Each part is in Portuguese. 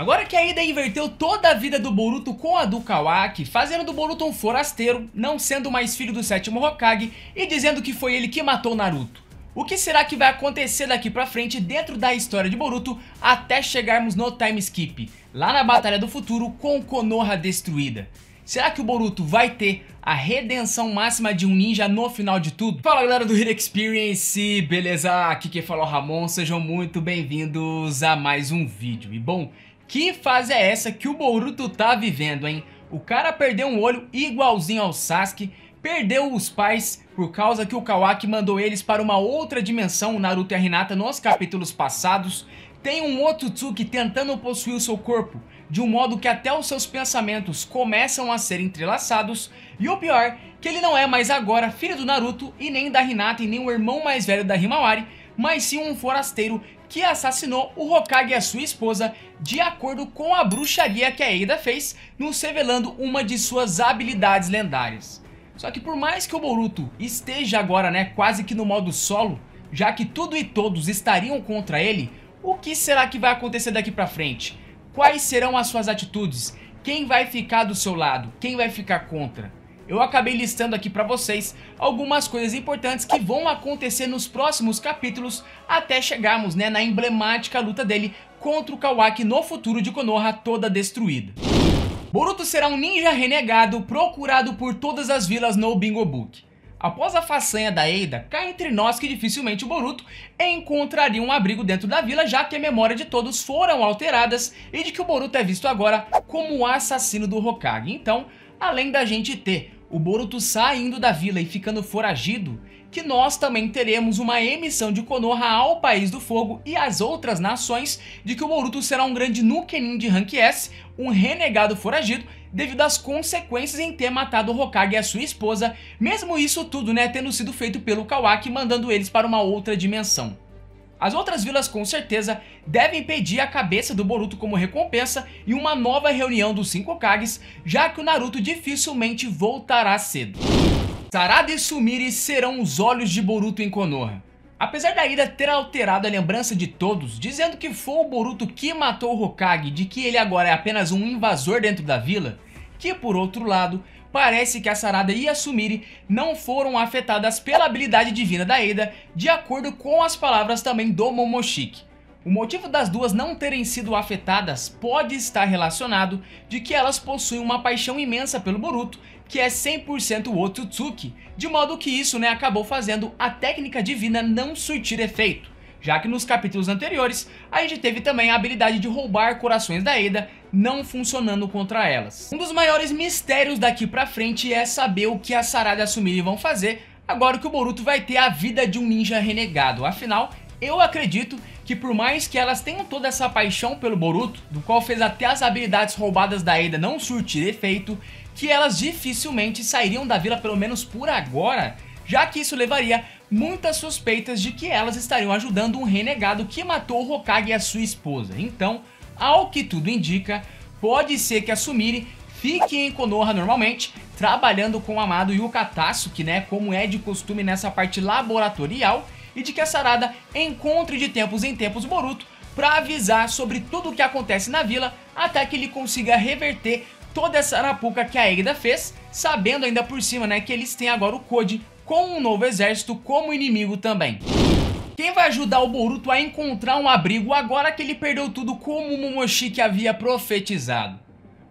Agora que a Ida inverteu toda a vida do Boruto com a do Kawaki, fazendo do Boruto um forasteiro, não sendo mais filho do sétimo Hokage e dizendo que foi ele que matou Naruto. O que será que vai acontecer daqui pra frente dentro da história de Boruto até chegarmos no time skip, lá na Batalha do Futuro com Konoha destruída? Será que o Boruto vai ter a redenção máxima de um ninja no final de tudo? Fala galera do Hero Experience, beleza? Aqui quem fala é o Ramon, sejam muito bem-vindos a mais um vídeo. E bom, que fase é essa que o Boruto tá vivendo, hein? O cara perdeu um olho igualzinho ao Sasuke, perdeu os pais por causa que o Kawaki mandou eles para uma outra dimensão, o Naruto e a Hinata, nos capítulos passados. Tem um Otsutsuki tentando possuir o seu corpo, de um modo que até os seus pensamentos começam a ser entrelaçados. E o pior, que ele não é mais agora filho do Naruto e nem da Hinata e nem o irmão mais velho da Himawari, mas sim um forasteiro que assassinou o Hokage e a sua esposa de acordo com a bruxaria que a Eida fez, nos revelando uma de suas habilidades lendárias. Só que por mais que o Boruto esteja agora, né, quase que no modo solo, já que tudo e todos estariam contra ele, o que será que vai acontecer daqui pra frente? Quais serão as suas atitudes? Quem vai ficar do seu lado? Quem vai ficar contra? Eu acabei listando aqui pra vocês algumas coisas importantes que vão acontecer nos próximos capítulos até chegarmos né, na emblemática luta dele contra o Kawaki no futuro de Konoha toda destruída. Boruto será um ninja renegado procurado por todas as vilas no Bingo Book. Após a façanha da Eida, cá entre nós que dificilmente o Boruto encontraria um abrigo dentro da vila, já que a memória de todos foram alteradas e de que o Boruto é visto agora como o assassino do Hokage. Então, além da gente ter o Boruto saindo da vila e ficando foragido, que nós também teremos uma emissão de Konoha ao País do Fogo e às outras nações de que o Boruto será um grande Nukenin de Rank S, um renegado foragido, devido às consequências em ter matado o Hokage e a sua esposa, mesmo isso tudo né, tendo sido feito pelo Kawaki, mandando eles para uma outra dimensão. As outras vilas com certeza devem pedir a cabeça do Boruto como recompensa e uma nova reunião dos cinco Kages, já que o Naruto dificilmente voltará cedo. Sarada e Sumire serão os olhos de Boruto em Konoha. Apesar da Ida ter alterado a lembrança de todos, dizendo que foi o Boruto que matou o Hokage de que ele agora é apenas um invasor dentro da vila, que por outro lado, parece que a Sarada e a Sumire não foram afetadas pela habilidade divina da Ida, de acordo com as palavras também do Momoshiki. O motivo das duas não terem sido afetadas pode estar relacionado de que elas possuem uma paixão imensa pelo Boruto, que é 100% Otsutsuki, de modo que isso né, acabou fazendo a técnica divina não surtir efeito, já que nos capítulos anteriores a gente teve também a habilidade de roubar corações da Eda, não funcionando contra elas. Um dos maiores mistérios daqui pra frente é saber o que a Sarada e a Sumire vão fazer agora que o Boruto vai ter a vida de um ninja renegado, afinal eu acredito que por mais que elas tenham toda essa paixão pelo Boruto, do qual fez até as habilidades roubadas da Eda não surtir efeito, que elas dificilmente sairiam da vila pelo menos por agora, já que isso levaria muitas suspeitas de que elas estariam ajudando um renegado que matou o Hokage e a sua esposa. Então, ao que tudo indica, pode ser que a Sumire fique em Konoha normalmente, trabalhando com o amado Yukatatsuki, né, como é de costume nessa parte laboratorial, e de que a Sarada encontre de tempos em tempos Boruto para avisar sobre tudo o que acontece na vila até que ele consiga reverter toda essa arapuca que a Eida fez, sabendo ainda por cima né, que eles têm agora o Code com um novo exército como inimigo também. Quem vai ajudar o Boruto a encontrar um abrigo agora que ele perdeu tudo como o Momoshiki havia profetizado?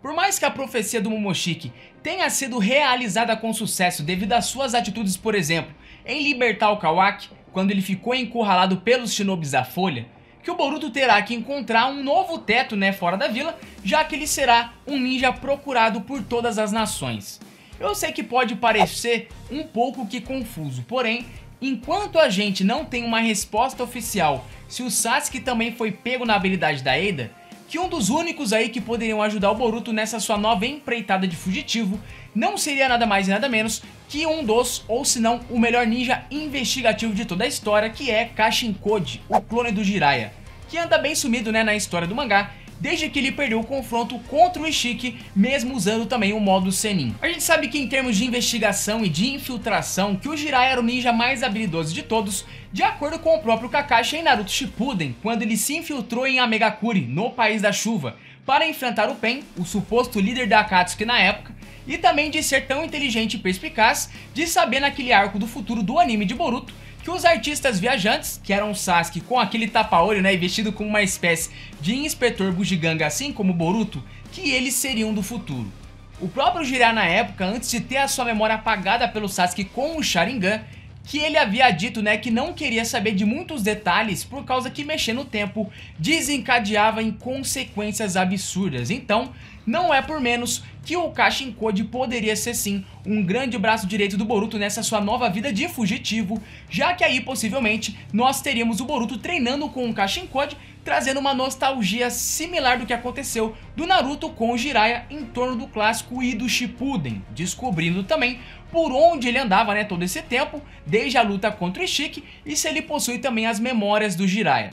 Por mais que a profecia do Momoshiki tenha sido realizada com sucesso devido às suas atitudes, por exemplo, em libertar o Kawaki, quando ele ficou encurralado pelos shinobis da Folha, que o Boruto terá que encontrar um novo teto né, fora da vila, já que ele será um ninja procurado por todas as nações. Eu sei que pode parecer um pouco que confuso, porém, enquanto a gente não tem uma resposta oficial se o Sasuke também foi pego na habilidade da Eida, que um dos únicos aí que poderiam ajudar o Boruto nessa sua nova empreitada de fugitivo não seria nada mais e nada menos que um dos, ou se não, o melhor ninja investigativo de toda a história, que é Kashin Koji, o clone do Jiraiya, que anda bem sumido né, na história do mangá, desde que ele perdeu o confronto contra o Ishiki, mesmo usando também o modo Senin. A gente sabe que em termos de investigação e de infiltração, que o Jiraiya era o ninja mais habilidoso de todos, de acordo com o próprio Kakashi em Naruto Shippuden, quando ele se infiltrou em Amegakuri, no País da Chuva, para enfrentar o Pen, o suposto líder da Akatsuki na época, e também de ser tão inteligente e perspicaz de saber naquele arco do futuro do anime de Boruto que os artistas viajantes, que eram Sasuke com aquele tapa-olho né, e vestido como uma espécie de inspetor bugiganga assim como Boruto, que eles seriam do futuro. O próprio Jiraiya na época, antes de ter a sua memória apagada pelo Sasuke com o Sharingan, que ele havia dito né, que não queria saber de muitos detalhes por causa que mexer no tempo desencadeava em consequências absurdas. Então, não é por menos que o Kashin Code poderia ser sim um grande braço direito do Boruto nessa sua nova vida de fugitivo, já que aí possivelmente nós teríamos o Boruto treinando com o Kashin Code, trazendo uma nostalgia similar do que aconteceu do Naruto com o Jiraiya em torno do clássico e do Shippuden, descobrindo também por onde ele andava né, todo esse tempo, desde a luta contra o Ishiki e se ele possui também as memórias do Jiraiya.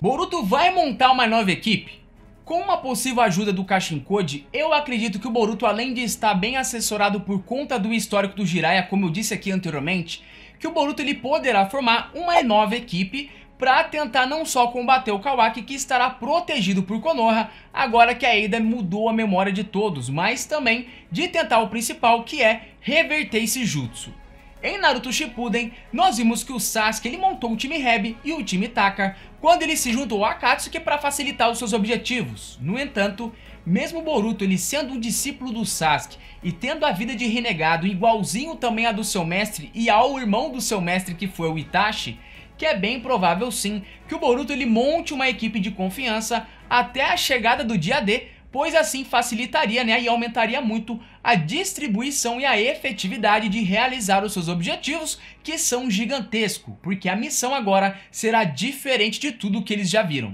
Boruto vai montar uma nova equipe? Com uma possível ajuda do Kashin Code, eu acredito que o Boruto, além de estar bem assessorado por conta do histórico do Jiraiya, como eu disse aqui anteriormente, que o Boruto ele poderá formar uma nova equipe para tentar não só combater o Kawaki, que estará protegido por Konoha, agora que a Eida mudou a memória de todos, mas também de tentar o principal, que é reverter esse jutsu. Em Naruto Shippuden, nós vimos que o Sasuke ele montou o time Reb e o time Taka quando ele se juntou a Akatsuki para facilitar os seus objetivos. No entanto, mesmo Boruto ele sendo um discípulo do Sasuke e tendo a vida de renegado igualzinho também a do seu mestre e ao irmão do seu mestre que foi o Itachi, que é bem provável sim que o Boruto ele monte uma equipe de confiança até a chegada do dia D pois assim facilitaria né, e aumentaria muito a distribuição e a efetividade de realizar os seus objetivos, que são gigantescos, porque a missão agora será diferente de tudo que eles já viram.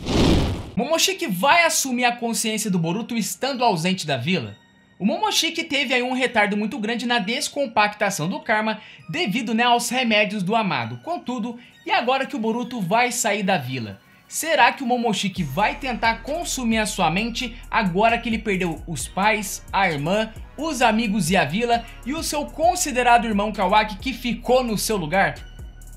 Momoshiki vai assumir a consciência do Boruto estando ausente da vila? O Momoshiki teve aí um retardo muito grande na descompactação do karma devido né, aos remédios do amado. Contudo, e agora que o Boruto vai sair da vila? Será que o Momoshiki vai tentar consumir a sua mente agora que ele perdeu os pais, a irmã, os amigos e a vila e o seu considerado irmão Kawaki que ficou no seu lugar?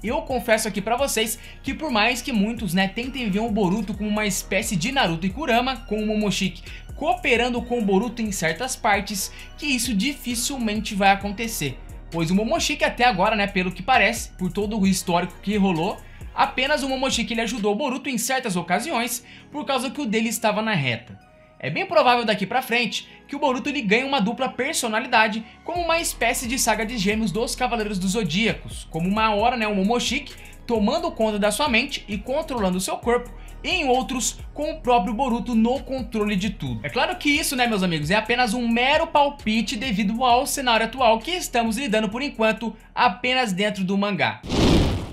Eu confesso aqui pra vocês que por mais que muitos né, tentem ver o Boruto como uma espécie de Naruto e Kurama, com o Momoshiki cooperando com o Boruto em certas partes, que isso dificilmente vai acontecer. Pois o Momoshiki até agora, né, pelo que parece, por todo o histórico que rolou, Apenas o Momoshiki ajudou o Boruto em certas ocasiões, por causa que o dele estava na reta. É bem provável daqui pra frente que o Boruto ele ganhe uma dupla personalidade como uma espécie de saga de gêmeos dos Cavaleiros dos Zodíacos, como uma hora né, o Momoshiki tomando conta da sua mente e controlando seu corpo, e em outros com o próprio Boruto no controle de tudo. É claro que isso, né meus amigos, é apenas um mero palpite devido ao cenário atual que estamos lidando por enquanto apenas dentro do mangá.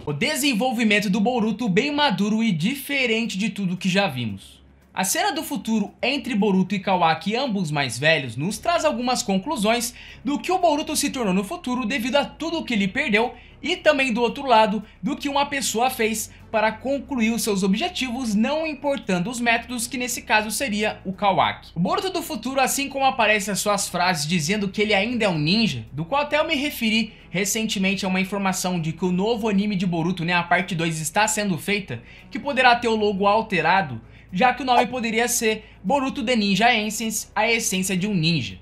O desenvolvimento do Boruto bem maduro e diferente de tudo que já vimos. A cena do futuro entre Boruto e Kawaki, ambos mais velhos, nos traz algumas conclusões do que o Boruto se tornou no futuro devido a tudo que ele perdeu e também do outro lado do que uma pessoa fez para concluir os seus objetivos, não importando os métodos, que nesse caso seria o Kawaki. O Boruto do futuro, assim como aparece as suas frases dizendo que ele ainda é um ninja, do qual até eu me referi recentemente a uma informação de que o novo anime de Boruto, né, a parte 2, está sendo feita, que poderá ter o logo alterado, já que o nome poderia ser Boruto The Ninja Essence, a essência de um ninja.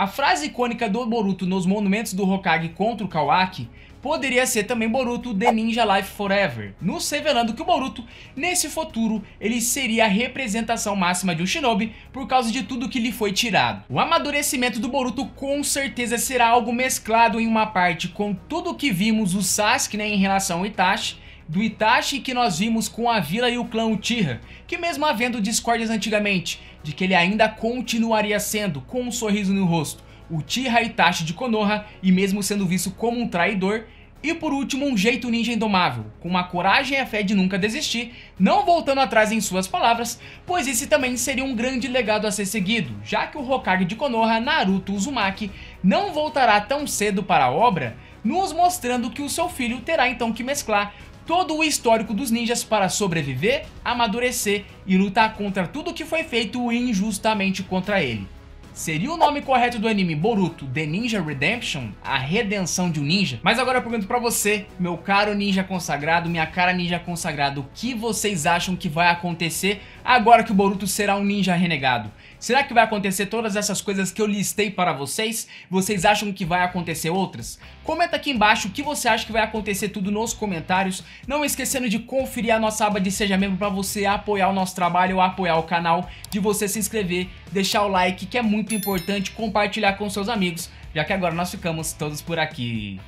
A frase icônica do Boruto nos monumentos do Hokage contra o Kawaki poderia ser também Boruto The Ninja Life Forever, nos revelando que o Boruto, nesse futuro, ele seria a representação máxima de um shinobi por causa de tudo que lhe foi tirado. O amadurecimento do Boruto com certeza será algo mesclado em uma parte com tudo que vimos o Sasuke né, em relação ao Itachi, do Itachi que nós vimos com a vila e o clã Uchiha, que mesmo havendo discórdias antigamente, de que ele ainda continuaria sendo, com um sorriso no rosto, Uchiha Itachi de Konoha e mesmo sendo visto como um traidor, e por último, um jeito ninja indomável, com uma coragem e a fé de nunca desistir, não voltando atrás em suas palavras, pois esse também seria um grande legado a ser seguido, já que o Hokage de Konoha, Naruto Uzumaki, não voltará tão cedo para a obra, nos mostrando que o seu filho terá então que mesclar todo o histórico dos ninjas para sobreviver, amadurecer e lutar contra tudo que foi feito injustamente contra ele. Seria o nome correto do anime Boruto The Ninja Redemption? A redenção de um ninja? Mas agora eu pergunto pra você, meu caro ninja consagrado, minha cara ninja consagrado, o que vocês acham que vai acontecer agora que o Boruto será um ninja renegado? Será que vai acontecer todas essas coisas que eu listei para vocês? Vocês acham que vai acontecer outras? Comenta aqui embaixo o que você acha que vai acontecer tudo nos comentários. Não esquecendo de conferir a nossa aba de Seja Membro para você apoiar o nosso trabalho apoiar o canal, de você se inscrever, deixar o like que é muito importante, compartilhar com seus amigos, já que agora nós ficamos todos por aqui.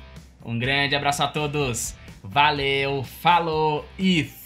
Um grande abraço a todos, valeu, falou e!